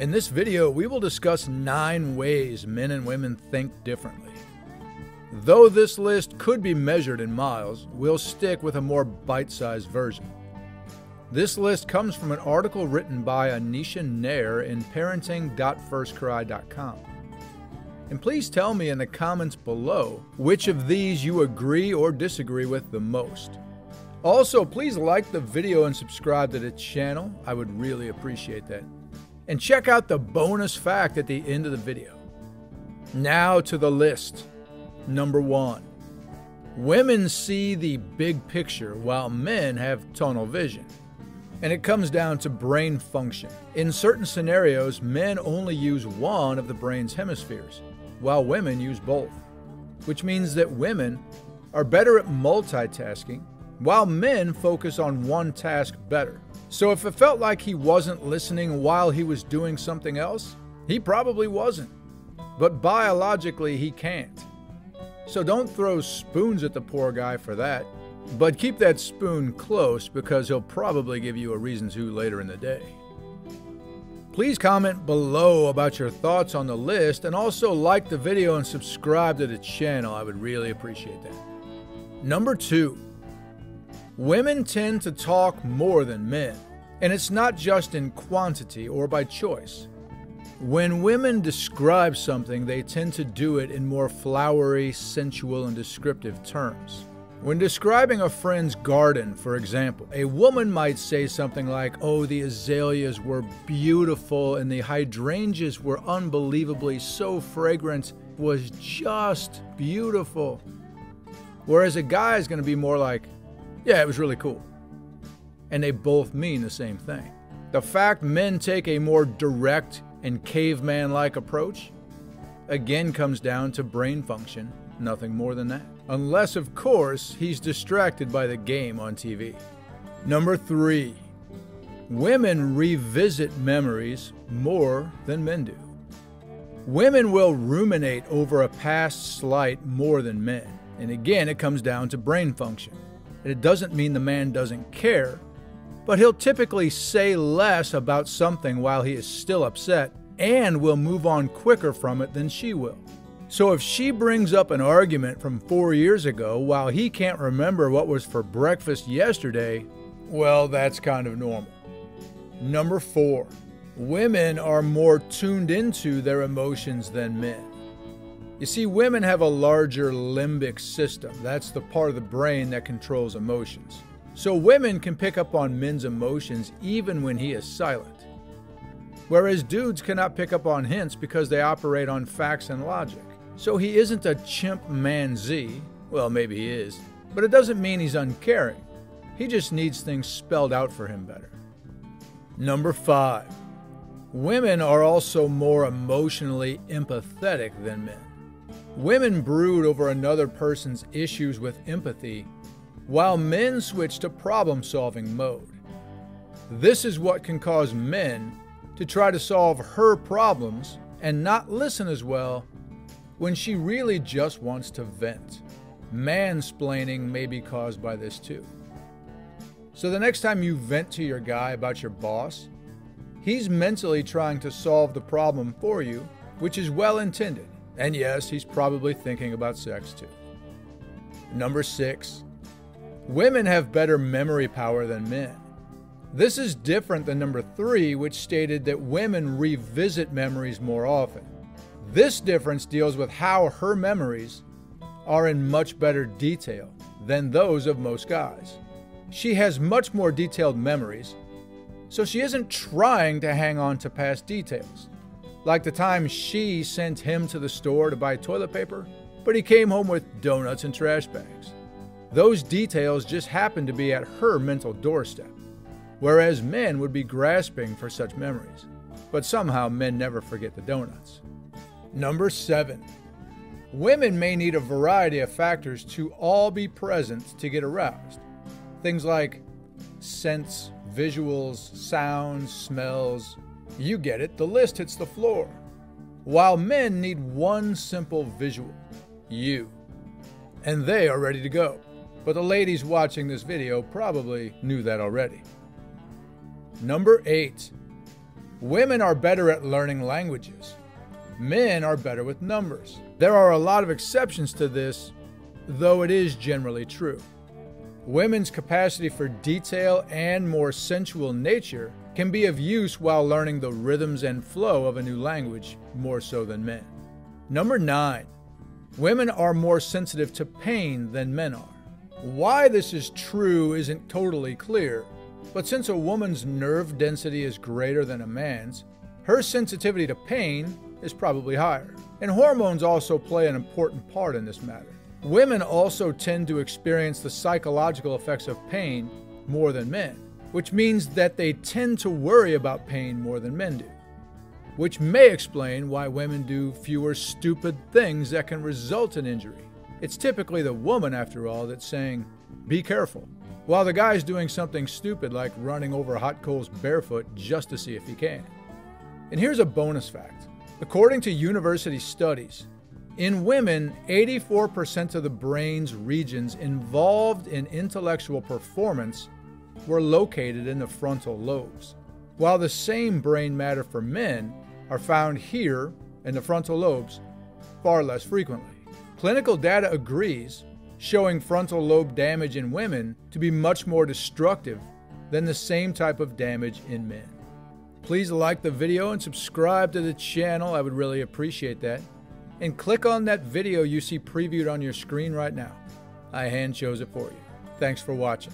In this video, we will discuss nine ways men and women think differently. Though this list could be measured in miles, we'll stick with a more bite sized version. This list comes from an article written by Anisha Nair in parenting.firstcry.com. And please tell me in the comments below which of these you agree or disagree with the most. Also, please like the video and subscribe to the channel. I would really appreciate that. And check out the bonus fact at the end of the video. Now to the list. Number one Women see the big picture while men have tunnel vision. And it comes down to brain function. In certain scenarios, men only use one of the brain's hemispheres while women use both, which means that women are better at multitasking while men focus on one task better. So if it felt like he wasn't listening while he was doing something else, he probably wasn't. But biologically, he can't. So don't throw spoons at the poor guy for that. But keep that spoon close because he'll probably give you a reason to later in the day. Please comment below about your thoughts on the list and also like the video and subscribe to the channel. I would really appreciate that. Number two, women tend to talk more than men, and it's not just in quantity or by choice. When women describe something, they tend to do it in more flowery, sensual, and descriptive terms. When describing a friend's garden, for example, a woman might say something like, Oh, the azaleas were beautiful and the hydrangeas were unbelievably so fragrant, was just beautiful. Whereas a guy is going to be more like, Yeah, it was really cool. And they both mean the same thing. The fact men take a more direct and caveman like approach again comes down to brain function, nothing more than that unless, of course, he's distracted by the game on TV. Number three, women revisit memories more than men do. Women will ruminate over a past slight more than men. And again, it comes down to brain function. It doesn't mean the man doesn't care, but he'll typically say less about something while he is still upset and will move on quicker from it than she will. So if she brings up an argument from four years ago while he can't remember what was for breakfast yesterday, well, that's kind of normal. Number four, women are more tuned into their emotions than men. You see, women have a larger limbic system. That's the part of the brain that controls emotions. So women can pick up on men's emotions even when he is silent. Whereas dudes cannot pick up on hints because they operate on facts and logic. So he isn't a chimp man Z. Well, maybe he is. But it doesn't mean he's uncaring. He just needs things spelled out for him better. Number five, women are also more emotionally empathetic than men. Women brood over another person's issues with empathy, while men switch to problem solving mode. This is what can cause men to try to solve her problems and not listen as well when she really just wants to vent. Mansplaining may be caused by this too. So the next time you vent to your guy about your boss, he's mentally trying to solve the problem for you, which is well intended. And yes, he's probably thinking about sex too. Number six, women have better memory power than men. This is different than number three, which stated that women revisit memories more often. This difference deals with how her memories are in much better detail than those of most guys. She has much more detailed memories, so she isn't trying to hang on to past details. Like the time she sent him to the store to buy toilet paper, but he came home with donuts and trash bags. Those details just happened to be at her mental doorstep, whereas men would be grasping for such memories. But somehow men never forget the donuts. Number seven, women may need a variety of factors to all be present to get aroused. Things like scents, visuals, sounds, smells. You get it, the list hits the floor. While men need one simple visual you. And they are ready to go. But the ladies watching this video probably knew that already. Number eight, Women are better at learning languages. Men are better with numbers. There are a lot of exceptions to this, though it is generally true. Women's capacity for detail and more sensual nature can be of use while learning the rhythms and flow of a new language more so than men. Number 9. Women are more sensitive to pain than men are. Why this is true isn't totally clear, but since a woman's nerve density is greater than a man's, her sensitivity to pain is probably higher. And hormones also play an important part in this matter. Women also tend to experience the psychological effects of pain more than men, which means that they tend to worry about pain more than men do. Which may explain why women do fewer stupid things that can result in injury. It's typically the woman, after all, that's saying, be careful, while the guy's doing something stupid like running over hot coals barefoot just to see if he can. And here's a bonus fact according to university studies, in women, 84% of the brain's regions involved in intellectual performance were located in the frontal lobes, while the same brain matter for men are found here in the frontal lobes far less frequently. Clinical data agrees, showing frontal lobe damage in women to be much more destructive than the same type of damage in men. Please like the video and subscribe to the channel, I would really appreciate that. And click on that video you see previewed on your screen right now. I hand chose it for you. Thanks for watching.